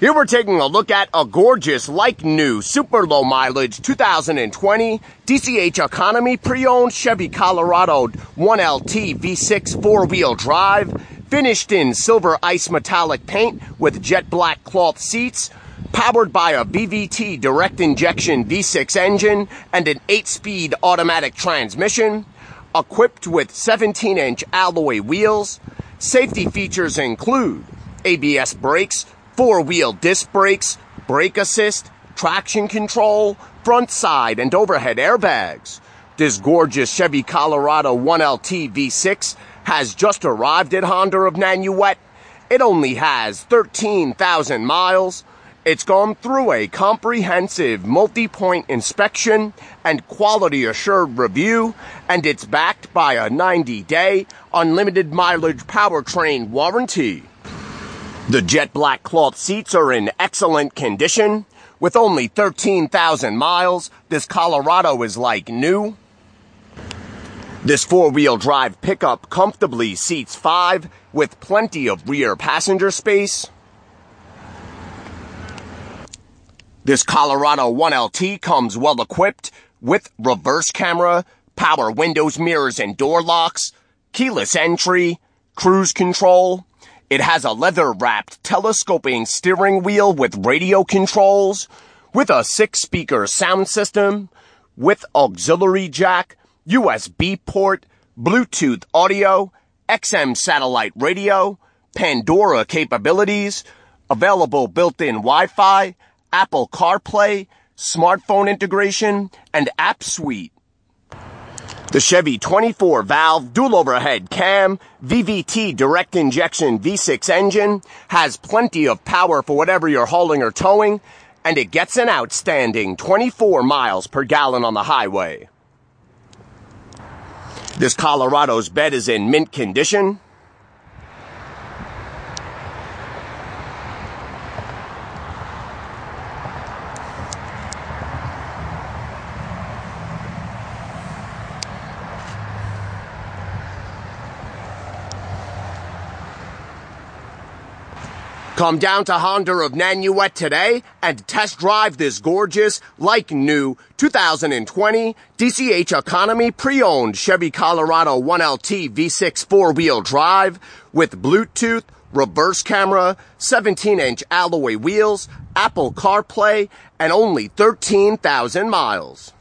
Here we're taking a look at a gorgeous, like new, super low mileage 2020 DCH Economy pre-owned Chevy Colorado 1LT V6 four-wheel drive, finished in silver ice metallic paint with jet black cloth seats, powered by a VVT direct injection V6 engine and an 8-speed automatic transmission, equipped with 17-inch alloy wheels. Safety features include ABS brakes, four wheel disc brakes, brake assist, traction control, front side and overhead airbags. This gorgeous Chevy Colorado 1LT V6 has just arrived at Honda of Nanuet. It only has 13,000 miles. It's gone through a comprehensive multi-point inspection and quality assured review, and it's backed by a 90-day unlimited mileage powertrain warranty. The jet black cloth seats are in excellent condition. With only 13,000 miles, this Colorado is like new. This four-wheel drive pickup comfortably seats five with plenty of rear passenger space. This Colorado 1LT comes well equipped with reverse camera, power windows, mirrors, and door locks, keyless entry, cruise control, it has a leather wrapped telescoping steering wheel with radio controls, with a six speaker sound system, with auxiliary jack, USB port, Bluetooth audio, XM satellite radio, Pandora capabilities, available built-in Wi-Fi, Apple CarPlay, smartphone integration, and app suite. The Chevy 24 valve dual overhead cam VVT direct injection V6 engine has plenty of power for whatever you're hauling or towing, and it gets an outstanding 24 miles per gallon on the highway. This Colorado's bed is in mint condition. Come down to Honda of Nanuet today and test drive this gorgeous, like new 2020 DCH Economy pre-owned Chevy Colorado 1LT V6 four-wheel drive with Bluetooth, reverse camera, 17-inch alloy wheels, Apple CarPlay, and only 13,000 miles.